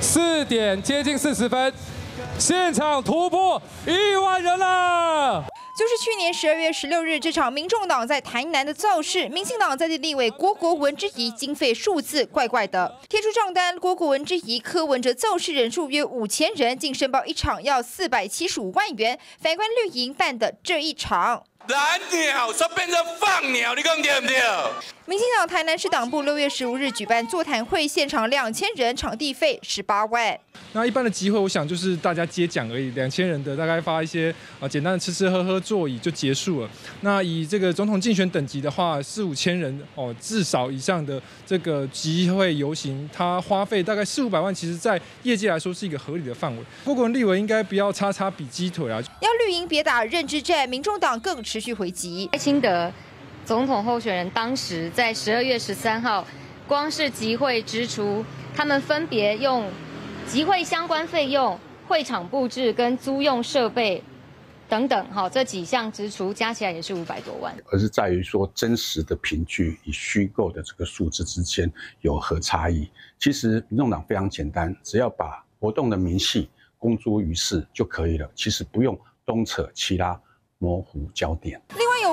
四点接近四十分，现场突破一万人了。就是去年十二月十六日这场民众党在台南的造势，民进党在地立委郭国文质疑经费数字怪怪的，贴出账单，郭国文质疑柯文哲造势人数约五千人，竟申报一场要四百七十五万元，反观绿营办的这一场。蓝鸟说变成放鸟，你讲对不对？民进党台南市党部六月十五日举办座谈会，现场两千人，场地费十八万。那一般的集会，我想就是大家接奖而已，两千人的大概发一些啊简单的吃吃喝喝座椅就结束了。那以这个总统竞选等级的话，四五千人哦，至少以上的这个集会游行，它花费大概四五百万，其实在业界来说是一个合理的范围。不过立委应该不要叉叉比鸡腿啊，要绿营别打认知战，民众党更持续回击。赖清德总统候选人当时在十二月十三号，光是集会支出，他们分别用集会相关费用、会场布置跟租用设备等等，哈，这几项支出加起来也是五百多万。而是在于说真实的凭据与虚构的这个数字之间有何差异？其实民众党非常简单，只要把活动的明细公诸于世就可以了，其实不用东扯西拉。模糊焦点。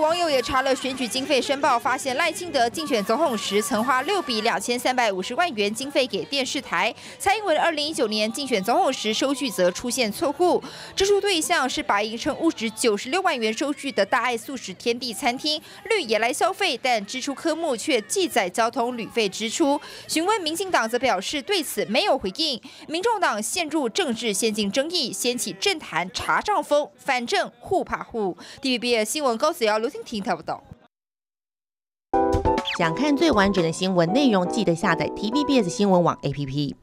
网友也查了选举经费申报，发现赖清德竞选总统时曾花六笔两千三百五十万元经费给电视台。蔡英文二零一九年竞选总统时收据则出现错误，支出对象是白银称物值九十六万元收据的大爱素食天地餐厅，绿也来消费，但支出科目却记载交通旅费支出。询问民进党则表示对此没有回应。民众党陷入政治陷阱争议，掀起政坛查账风，反正互怕互。TVB 新闻高子瑶、刘婷婷听不懂。想看最完整的新闻内容，记得下载 TVBS 新闻网 APP。